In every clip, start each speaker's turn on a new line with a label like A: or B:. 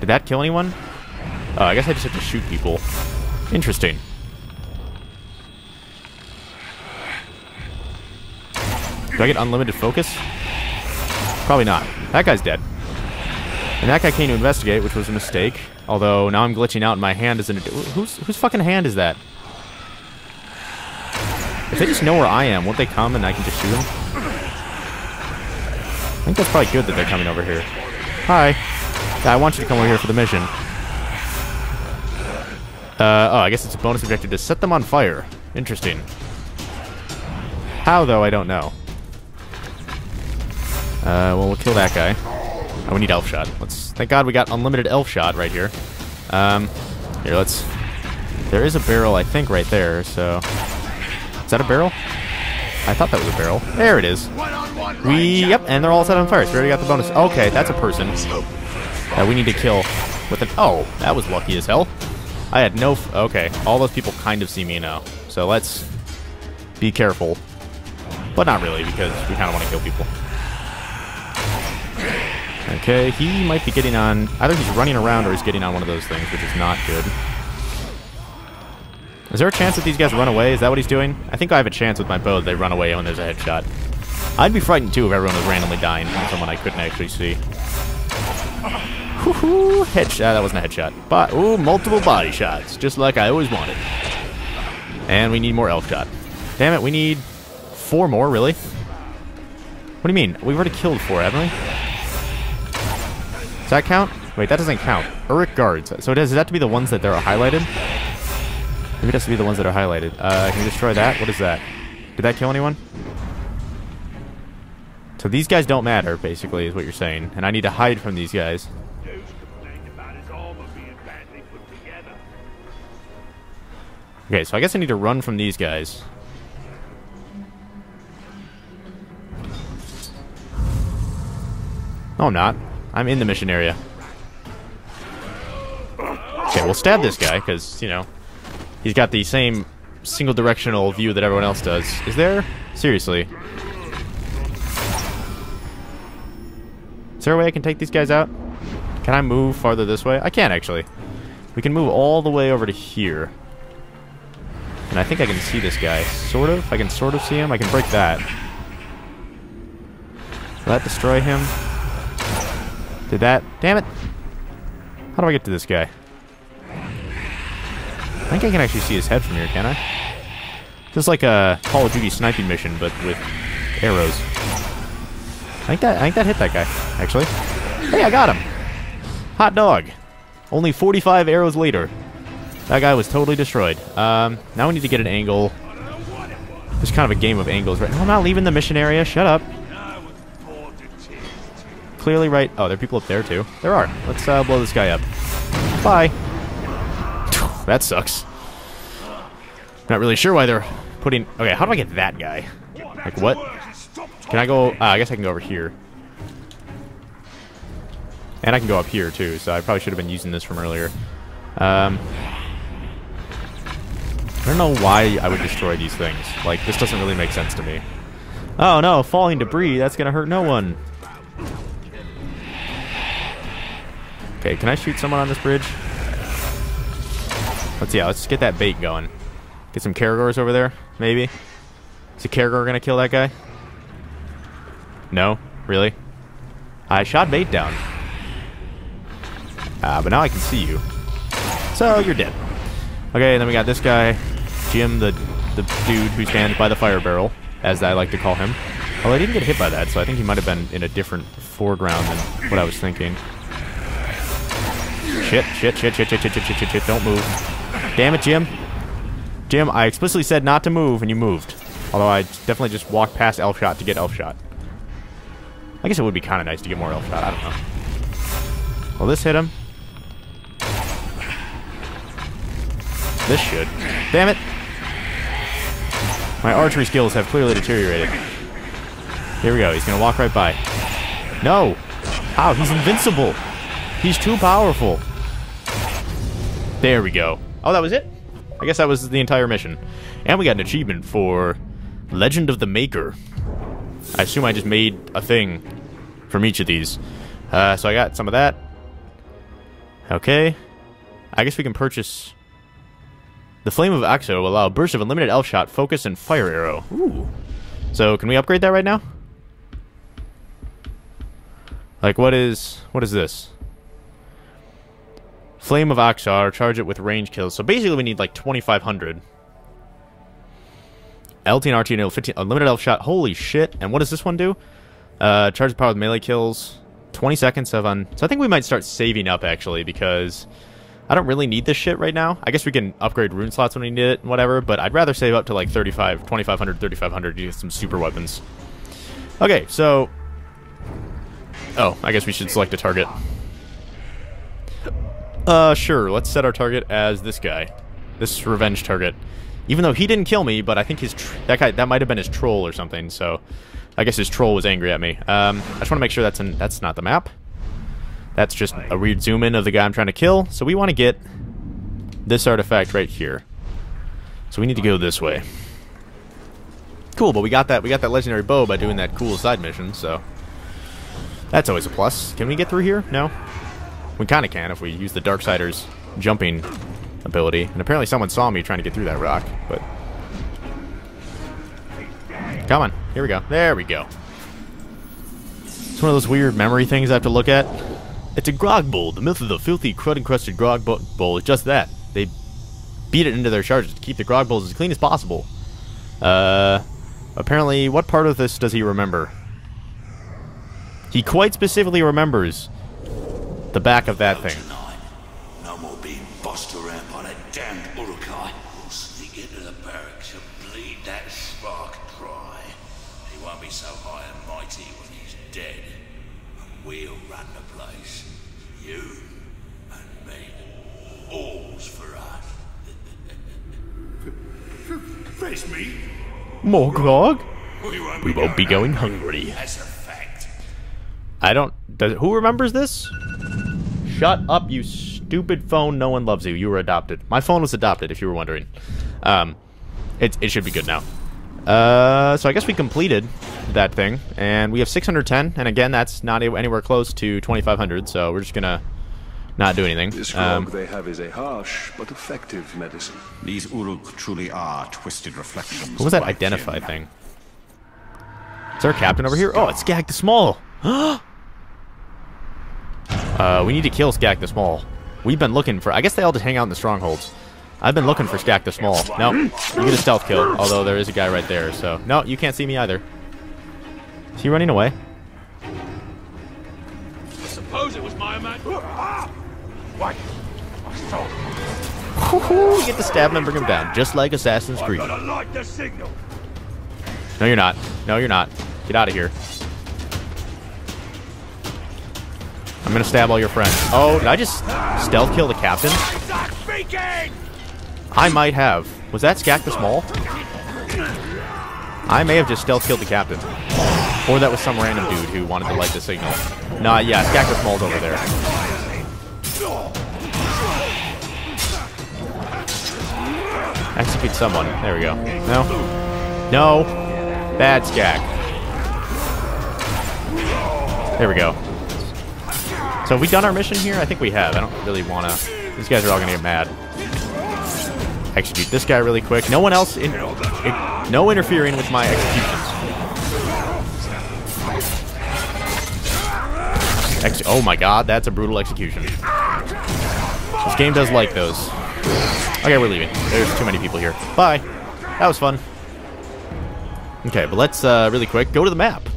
A: Did that kill anyone? Oh, I guess I just have to shoot people. Interesting. Do I get unlimited focus? Probably not. That guy's dead. And that guy came to investigate, which was a mistake. Although, now I'm glitching out and my hand isn't... Whose, whose fucking hand is that? If they just know where I am, won't they come and I can just shoot them? I think that's probably good that they're coming over here. Hi. I want you to come over here for the mission. Uh, oh, I guess it's a bonus objective to set them on fire. Interesting. How, though, I don't know. Uh, well, we'll kill that guy. Oh, we need elf shot. Let's. Thank God we got unlimited elf shot right here. Um, here, let's. There is a barrel, I think, right there. So, is that a barrel? I thought that was a barrel. There it is. We. Yep, and they're all set on fire. So we already got the bonus. Okay, that's a person that we need to kill with an. Oh, that was lucky as hell. I had no. okay, all those people kind of see me now. So let's be careful, but not really because we kind of want to kill people. Okay, he might be getting on... Either he's running around or he's getting on one of those things, which is not good. Is there a chance that these guys run away? Is that what he's doing? I think I have a chance with my bow that they run away when there's a headshot. I'd be frightened, too, if everyone was randomly dying from someone I couldn't actually see. Woohoo! Headshot. That wasn't a headshot. But, ooh, multiple body shots. Just like I always wanted. And we need more elf shot. Damn it, we need four more, really? What do you mean? We've already killed four, haven't we? Does that count? Wait, that doesn't count. Uruk guards. So does that to be the ones that are highlighted? Maybe it has to be the ones that are highlighted. Uh, can you destroy that? What is that? Did that kill anyone? So these guys don't matter, basically, is what you're saying. And I need to hide from these guys. Okay, so I guess I need to run from these guys. No, I'm not. I'm in the mission area. Okay, we'll stab this guy, because, you know, he's got the same single directional view that everyone else does. Is there? Seriously. Is there a way I can take these guys out? Can I move farther this way? I can't actually. We can move all the way over to here. And I think I can see this guy. Sort of. I can sort of see him. I can break that. Will that destroy him? Did that? Damn it. How do I get to this guy? I think I can actually see his head from here, can I? Just like a Call of Duty sniping mission, but with arrows. I think that I think that hit that guy, actually. Hey, I got him! Hot dog. Only 45 arrows later. That guy was totally destroyed. Um, now we need to get an angle. It's kind of a game of angles, right? I'm not leaving the mission area. Shut up. Clearly right. Oh, there are people up there, too. There are. Let's uh, blow this guy up. Bye. that sucks. Not really sure why they're putting... Okay, how do I get that guy? Like, what? Can I go... Uh, I guess I can go over here. And I can go up here, too, so I probably should have been using this from earlier. Um, I don't know why I would destroy these things. Like, this doesn't really make sense to me. Oh no, falling debris, that's gonna hurt no one. Okay, can I shoot someone on this bridge? Let's yeah, let's get that bait going. Get some Caragors over there, maybe. Is a Caragor gonna kill that guy? No? Really? I shot bait down. Ah, uh, but now I can see you. So, you're dead. Okay, and then we got this guy, Jim, the, the dude who stands by the fire barrel, as I like to call him. Well, I didn't get hit by that, so I think he might have been in a different foreground than what I was thinking. Shit, shit, shit, shit, shit, shit, shit, shit, shit, shit, don't move. Damn it, Jim. Jim, I explicitly said not to move, and you moved. Although I definitely just walked past elf shot to get elf shot. I guess it would be kind of nice to get more elf shot, I don't know. Well, this hit him. This should. Damn it! My archery skills have clearly deteriorated. Here we go. He's going to walk right by. No! How? He's invincible! He's too powerful. There we go. Oh, that was it? I guess that was the entire mission. And we got an achievement for Legend of the Maker. I assume I just made a thing from each of these. Uh, so I got some of that. Okay. I guess we can purchase... The Flame of Anor will allow a burst of unlimited elf shot, focus, and fire arrow. Ooh. So, can we upgrade that right now? Like, what is... What is this? Flame of Anor, charge it with range kills. So basically we need like 2,500. LT and RT enable 15 unlimited elf shot. Holy shit. And what does this one do? Uh, charge the power with melee kills. 20 seconds of on. So I think we might start saving up actually because I don't really need this shit right now. I guess we can upgrade rune slots when we need it and whatever, but I'd rather save up to like 35, 2500, 3500 to get some super weapons. Okay, so. Oh, I guess we should select a target. Uh, sure. Let's set our target as this guy. This revenge target. Even though he didn't kill me, but I think his that guy that might have been his troll or something. So, I guess his troll was angry at me. Um, I just want to make sure that's in, that's not the map. That's just a weird zoom in of the guy I'm trying to kill. So we want to get this artifact right here. So we need to go this way. Cool, but we got that we got that legendary bow by doing that cool side mission. So that's always a plus. Can we get through here? No. We kind of can if we use the Darksider's jumping ability. And apparently someone saw me trying to get through that rock, but... Come on. Here we go. There we go. It's one of those weird memory things I have to look at. It's a grog bowl. The myth of the filthy, crud-encrusted grog bowl is just that. They beat it into their charges to keep the grog bowls as clean as possible. Uh, apparently, what part of this does he remember? He quite specifically remembers the back of that thing.
B: Face me.
A: More grog?
B: We won't
A: We won't be going hungry.
C: That's a fact.
A: I don't... Does, who remembers this? Shut up, you stupid phone. No one loves you. You were adopted. My phone was adopted, if you were wondering. Um, it, it should be good now. Uh, so I guess we completed that thing, and we have 610, and again, that's not anywhere close to 2,500, so we're just gonna not do anything.
D: This
A: Um,
D: they have is a harsh but effective medicine.
E: These Uruk truly are twisted reflections.
A: what was that identify
E: kin.
A: thing? Is there a captain over here? Oh, it's Skak the Small! uh, we need to kill Skak the Small. We've been looking for... I guess they all just hang out in the strongholds. I've been looking for Skak the Small. No, you get a stealth kill, although there is a guy right there, so... No, you can't see me either. Is he running away?
B: I suppose it was my man. What? I
A: you get to stab him and bring him down, just like Assassin's Creed.
B: Gotta light the signal.
A: No, you're not. No, you're not. Get out of here. I'm gonna stab all your friends. Oh, did I just stealth kill the captain? I might have. Was that Skak the Small? I may have just stealth killed the captain. Or that was some random dude who wanted to light the signal. Nah, yeah, Skak the Small's over there. Execute someone. There we go. No? No. Bad Skak. There we go. So have we done our mission here? I think we have. I don't really want to... These guys are all going to get mad. Execute this guy really quick. No one else... In- no interfering with my executions. Ex oh my god, that's a brutal execution. This game does like those. Okay, we're leaving. There's too many people here. Bye. That was fun. Okay, but let's, uh, really quick, go to the map.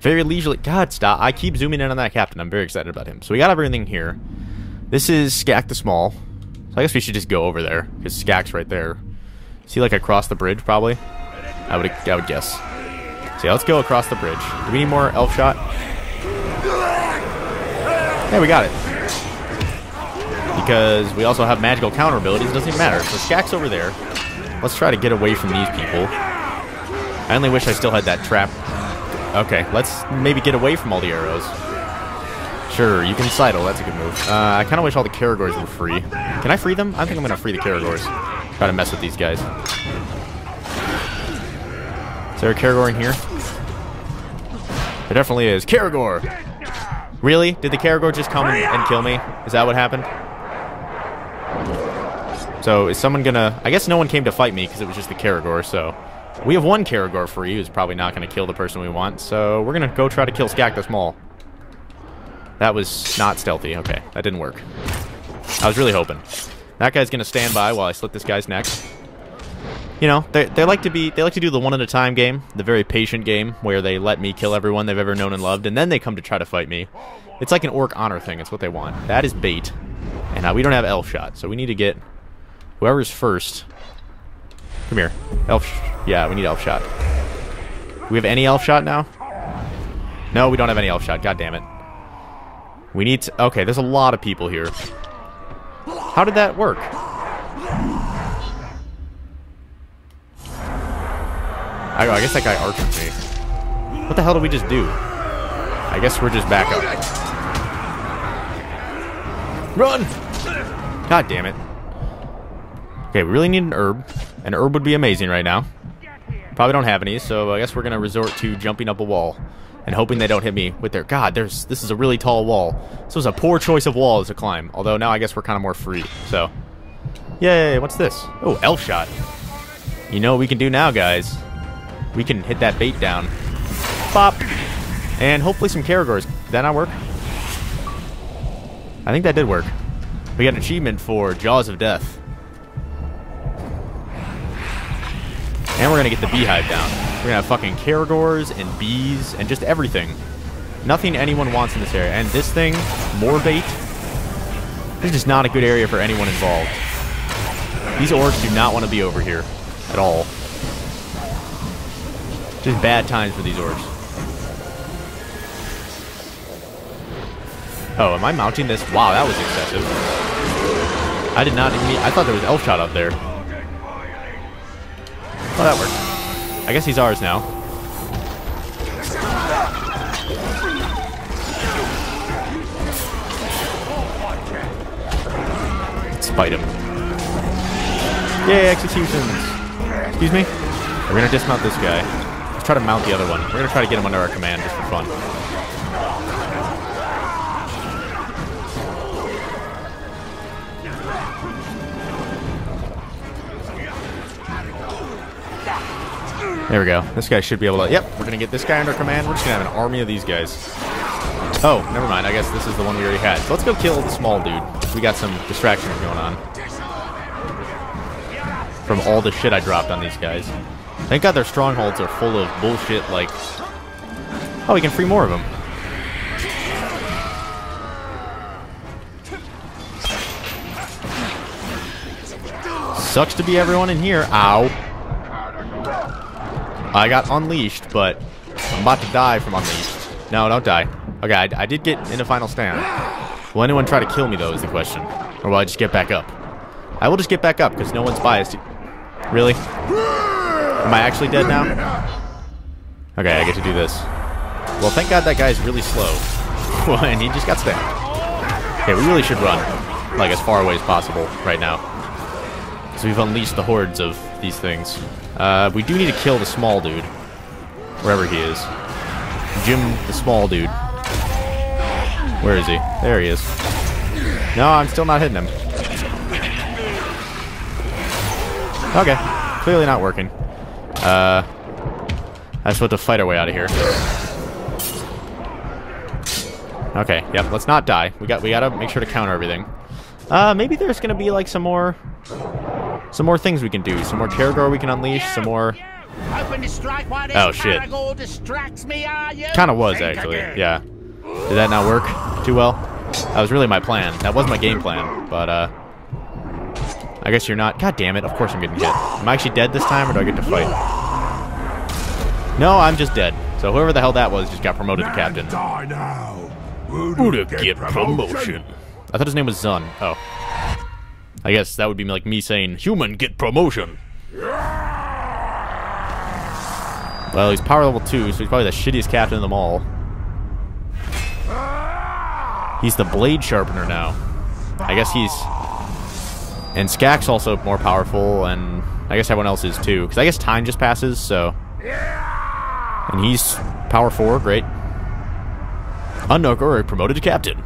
A: Very leisurely. God, stop. I keep zooming in on that captain. I'm very excited about him. So we got everything here. This is Skak the Small. So I guess we should just go over there, because Skak's right there. See, like, across the bridge, probably? I would, I would guess. So yeah, let's go across the bridge. Do we need more elf shot? Yeah, we got it. Because we also have magical counter abilities, it doesn't even matter. So Skak's over there. Let's try to get away from these people. I only wish I still had that trap. Okay, let's maybe get away from all the arrows. Sure, you can sidle. That's a good move. Uh, I kind of wish all the Caragors were free. Can I free them? I think I'm going to free the Caragors. Try to mess with these guys. Is there a Caragor in here? There definitely is. Caragor! Really? Did the Caragor just come and, kill me? Is that what happened? So is someone gonna... I guess no one came to fight me because it was just the Caragor, so... We have one Caragor free who's probably not to kill the person we want, so we're to go try to kill Skak the Small. That was not stealthy. Okay, that didn't work. I was really hoping. That guy's to stand by while I slit this guy's neck. You know, they, they like to be they like to do the one at a time game, the very patient game where they let me kill everyone they've ever known and loved, and then they come to try to fight me. It's like an orc honor thing. It's what they want. That is bait, and uh, we don't have elf shot, so we need to get whoever's first. Come here, elf. yeah, we need elf shot. We have any elf shot now? No, we don't have any elf shot. God damn it. We need to... Okay, there's a lot of people here. How did that work? I, I guess that guy archered me. What the hell did we just do? I guess we're just back up. Run! God damn it. Okay, we really need an herb. An herb would be amazing right now. Probably don't have any, so I guess we're going to resort to jumping up a wall and hoping they don't hit me with their... God, there's this is a really tall wall. This was a poor choice of wall to climb, although now I guess we're kind of more free, so... Yay, what's this? Oh, elf shot. You know what we can do now, guys? We can hit that bait down. Pop! And hopefully some Caragors. Did that not work? I think that did work. We got an achievement for Jaws of Death. And we're gonna get the beehive down. We're gonna have fucking Caragors and bees and just everything. Nothing anyone wants in this area. And this thing, more bait. This is just not a good area for anyone involved. These orcs do not want to be over here at all. Just bad times for these orcs. Oh, am I mounting this? Wow, that was excessive. I did not even... I thought there was elf shot up there. Oh, that worked. I guess he's ours now. Let's fight him. Yay, executions! Excuse me? We're gonna dismount this guy. Let's try to mount the other one. We're gonna try to get him under our command just for fun. There we go. This guy should be able to... Yep, we're going to get this guy under command. We're just going to have an army of these guys. Oh, never mind. I guess this is the one we already had. So let's go kill the small dude. We got some distractions going on. From all the shit I dropped on these guys. Thank God their strongholds are full of bullshit like... Oh, we can free more of them. Sucks to be everyone in here. Ow. I got unleashed, but I'm about to die from unleashed. No, don't die. Okay, I, I did get in a final stand. Will anyone try to kill me, though, is the question. Or will I just get back up? I will just get back up, because no one's biased. Really? Am I actually dead now? Okay, I get to do this. Well, thank God that guy's really slow. and he just got stabbed. Okay, we really should run. Like, as far away as possible right now. Because we've unleashed the hordes of these things. Uh, we do need to kill the small dude. Wherever he is. Jim the small dude. Where is he? There he is. No, I'm still not hitting him. Okay. Clearly not working. Uh, I just want to fight our way out of here. Okay, yep, let's not die. We got we gotta make sure to counter everything. Uh, maybe there's gonna be like some more some more things we can do. Some more Caragor we can unleash. Some more... Oh, shit. Kind of was, actually. Yeah. Did that not work too well? That was really my plan. That was my game plan. But, uh... I guess you're not... God damn it. Of course I'm getting hit. Am I actually dead this time, or do I get to fight? No, I'm just dead. So whoever the hell that was just got promoted to captain. Who to get promotion? I thought his name was Zun. Oh. I guess that would be like me saying, human, get promotion. Well, he's power level 2, so he's probably the shittiest captain of them all. He's the blade sharpener now. I guess he's... And Skak's also more powerful, and I guess everyone else is too. Because I guess time just passes, so... And he's power 4, great. Uruk promoted to captain.